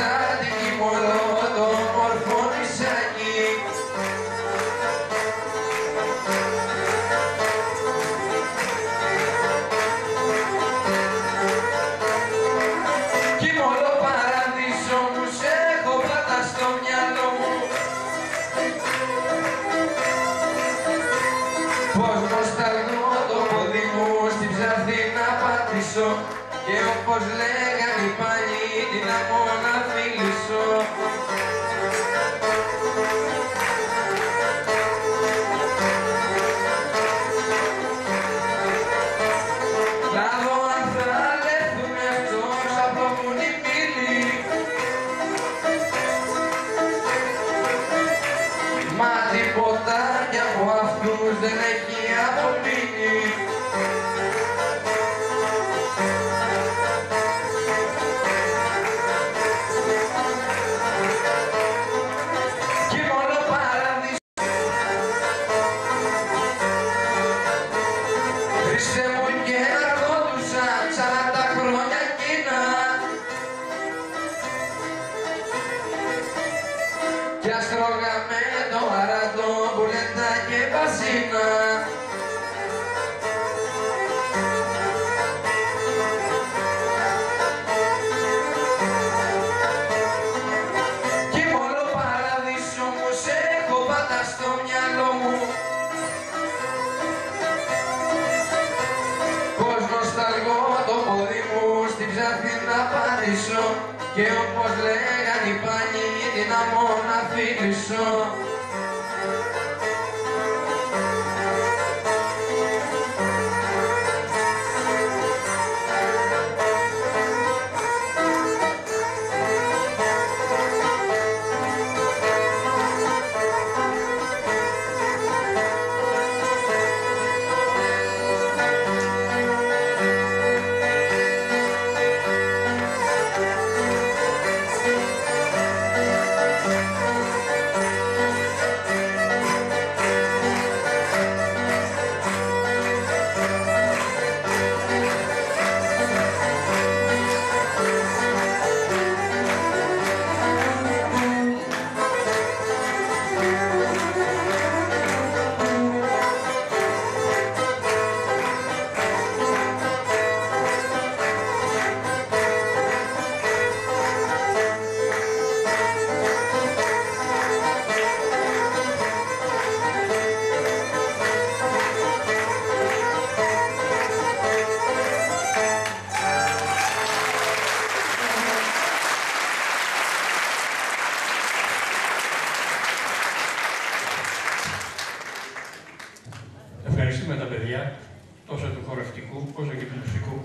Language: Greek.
και άφησα την κοιμωλό το μορφό νησάκι Κι μόνο παράδεισο μου σε έχω πάντα στο μυαλό μου. Πως νοσταλγώ το πόδι μου στην ψαθή να πατήσω και όπως λέγανε και όπως λέγανε οι παλιοί την άμμο να φίλησω παιδιά, τόσο του χορευτικού όσο και του μουσικού.